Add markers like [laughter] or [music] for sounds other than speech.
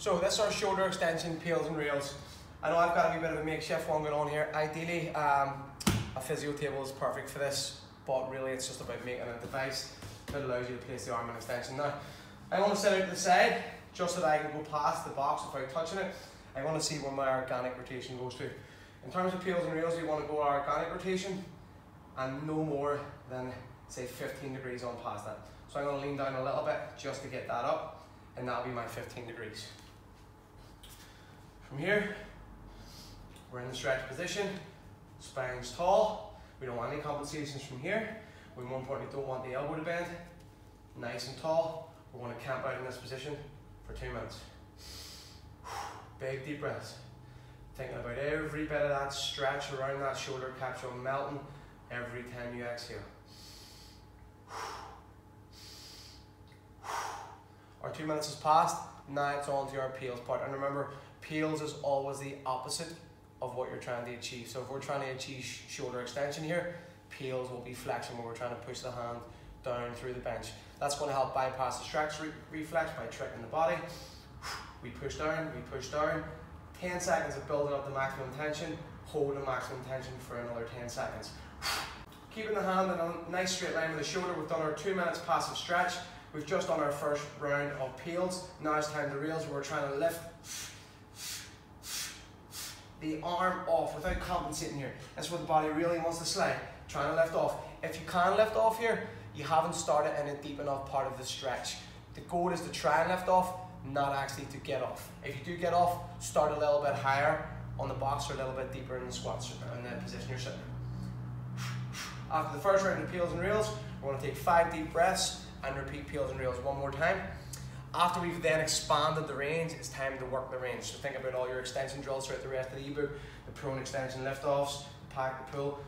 So this is our shoulder extension pails and rails. I know I've got a wee bit of a makeshift one going on here. Ideally, um, a physio table is perfect for this, but really it's just about making a device that allows you to place the arm in extension. Now, I want to set it to the side, just so that I can go past the box without touching it. I want to see where my organic rotation goes to. In terms of pails and rails, you want to go our organic rotation and no more than say 15 degrees on past that. So I'm going to lean down a little bit just to get that up and that'll be my 15 degrees. From here, we're in the stretch position, spine's tall, we don't want any compensations from here. We more importantly don't want the elbow to bend, nice and tall. We're to camp out in this position for two minutes. [sighs] Big deep breaths. Thinking about every bit of that stretch around that shoulder capsule melting every time you exhale. [sighs] Our two minutes has passed, now it's on to our pails part. And remember, pails is always the opposite of what you're trying to achieve. So if we're trying to achieve shoulder extension here, pails will be flexing when we're trying to push the hand down through the bench. That's going to help bypass the stretch re reflex by tricking the body. [sighs] We push down, we push down. 10 seconds of building up the maximum tension, hold the maximum tension for another 10 seconds. [sighs] Keeping the hand in a nice straight line with the shoulder, we've done our two minutes passive stretch. We've just done our first round of pails. Now it's time to where we're trying to lift the arm off without compensating here. That's what the body really wants to slide. Trying to lift off. If you can lift off here, you haven't started in a deep enough part of the stretch. The goal is to try and lift off, not actually to get off. If you do get off, start a little bit higher on the box or a little bit deeper in the squats in the position you're sitting. After the first round of pails and rails, we're to take five deep breaths and repeat pails and rails one more time. After we've then expanded the range, it's time to work the range. So think about all your extension drills throughout the rest of the ebook, the prone extension lift-offs, the pack, the pull,